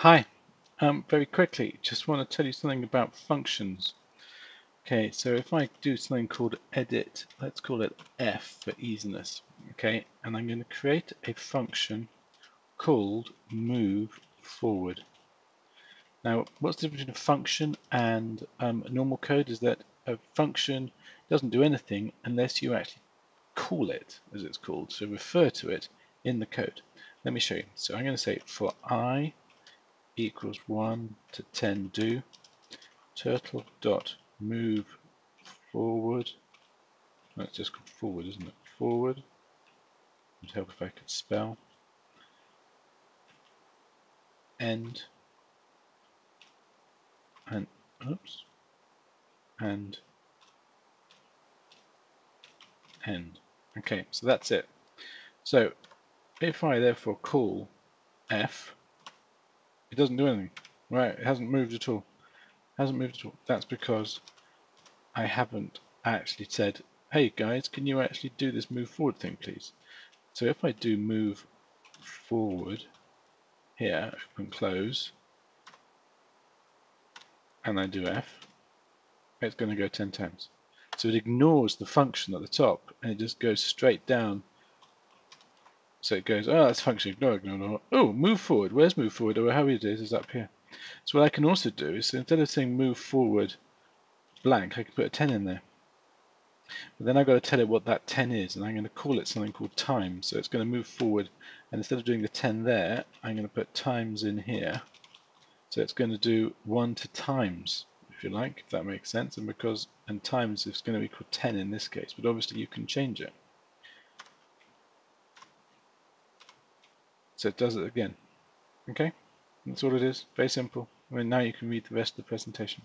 Hi, um, very quickly, just want to tell you something about functions. Okay, so if I do something called edit, let's call it f for easiness, okay, and I'm going to create a function called move forward. Now, what's the difference between a function and um, normal code is that a function doesn't do anything unless you actually call it, as it's called, so refer to it in the code. Let me show you. So I'm going to say for i equals 1 to 10 do. Turtle dot move forward. That's just called forward isn't it? Forward. Would help if I could spell. End. And oops. And. End. Okay so that's it. So if I therefore call f it doesn't do anything. Right, it hasn't moved at all. It hasn't moved at all. That's because I haven't actually said, hey guys, can you actually do this move forward thing, please? So if I do move forward here, open close, and I do F, it's going to go 10 times. So it ignores the function at the top and it just goes straight down so it goes, oh, that's function, ignore, ignore, ignore. Oh, move forward. Where's move forward? Oh, how it is is up here. So what I can also do is instead of saying move forward blank, I can put a 10 in there. But then I've got to tell it what that 10 is, and I'm going to call it something called time. So it's going to move forward, and instead of doing the 10 there, I'm going to put times in here. So it's going to do 1 to times, if you like, if that makes sense. And because and times is going to equal 10 in this case, but obviously you can change it. So it does it again. Okay, that's all it is. Very simple. I mean, now you can read the rest of the presentation.